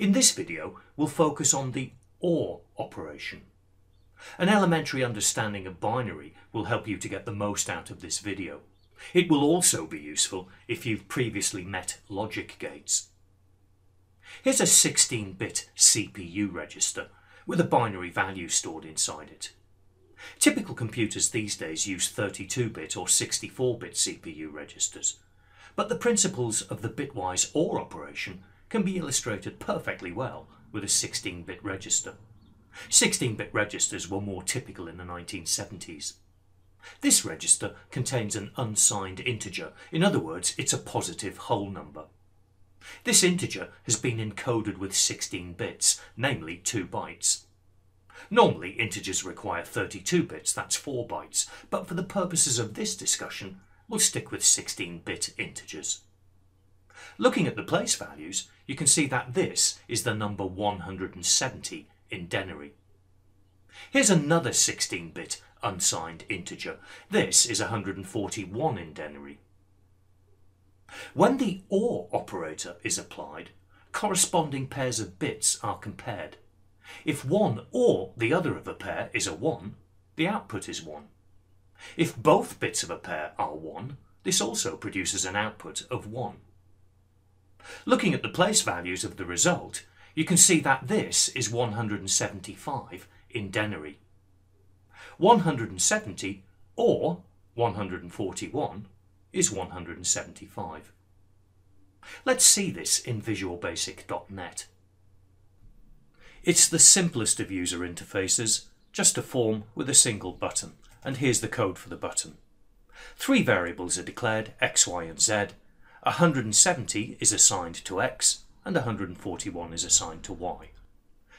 In this video we'll focus on the OR operation. An elementary understanding of binary will help you to get the most out of this video. It will also be useful if you've previously met logic gates. Here's a 16-bit CPU register with a binary value stored inside it. Typical computers these days use 32-bit or 64-bit CPU registers, but the principles of the bitwise OR operation can be illustrated perfectly well with a 16-bit register. 16-bit registers were more typical in the 1970s. This register contains an unsigned integer, in other words it's a positive whole number. This integer has been encoded with 16 bits, namely 2 bytes. Normally integers require 32 bits, that's 4 bytes, but for the purposes of this discussion we'll stick with 16-bit integers. Looking at the place values you can see that this is the number 170 in denary. Here's another 16-bit unsigned integer. This is 141 in denary. When the OR operator is applied, corresponding pairs of bits are compared. If one or the other of a pair is a 1, the output is 1. If both bits of a pair are 1, this also produces an output of 1. Looking at the place values of the result, you can see that this is 175 in denary. 170 or 141 is 175. Let's see this in visual VisualBasic.net. It's the simplest of user interfaces, just a form with a single button, and here's the code for the button. Three variables are declared, x, y and z. 170 is assigned to x, and 141 is assigned to y.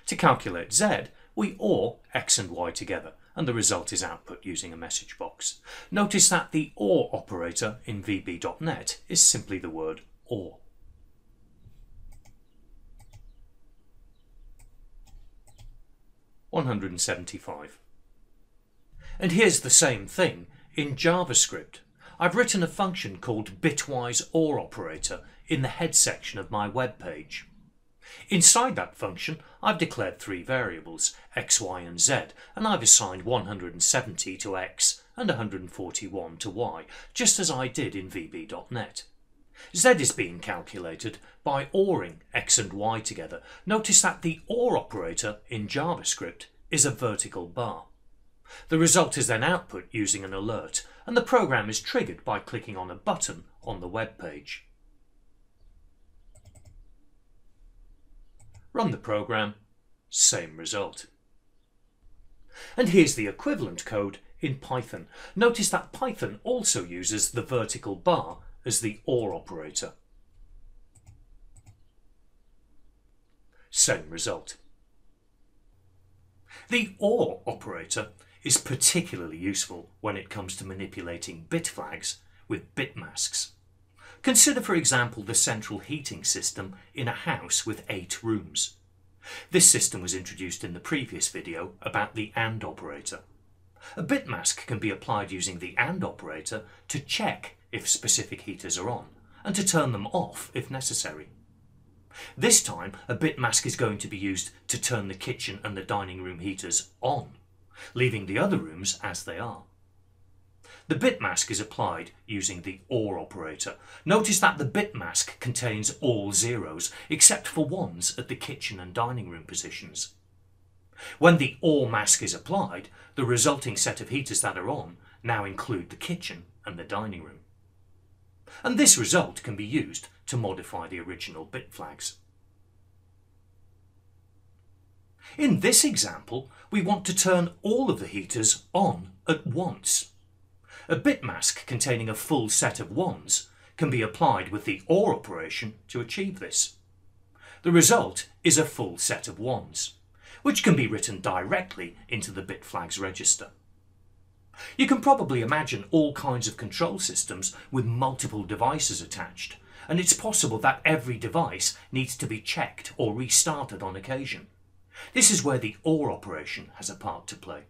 To calculate z, we OR x and y together, and the result is output using a message box. Notice that the OR operator in VB.net is simply the word OR. One hundred and seventy-five. And here's the same thing in JavaScript. I've written a function called bitwise OR operator in the head section of my web page. Inside that function I've declared three variables, x, y and z, and I've assigned 170 to x and 141 to y, just as I did in VB.net. Z is being calculated by ORing x and y together. Notice that the OR operator in JavaScript is a vertical bar. The result is then output using an alert, and the program is triggered by clicking on a button on the web page. Run the program, same result. And here's the equivalent code in Python. Notice that Python also uses the vertical bar as the OR operator. Same result. The OR operator is particularly useful when it comes to manipulating bit flags with bit masks. Consider for example the central heating system in a house with eight rooms. This system was introduced in the previous video about the AND operator. A bit mask can be applied using the AND operator to check if specific heaters are on and to turn them off if necessary. This time a bit mask is going to be used to turn the kitchen and the dining room heaters on, leaving the other rooms as they are. The bit mask is applied using the OR operator. Notice that the bit mask contains all zeros, except for ones at the kitchen and dining room positions. When the OR mask is applied, the resulting set of heaters that are on now include the kitchen and the dining room. And this result can be used to modify the original bit flags. In this example, we want to turn all of the heaters on at once. A bit mask containing a full set of ones can be applied with the OR operation to achieve this. The result is a full set of ones, which can be written directly into the bit flags register. You can probably imagine all kinds of control systems with multiple devices attached, and it's possible that every device needs to be checked or restarted on occasion. This is where the OR operation has a part to play.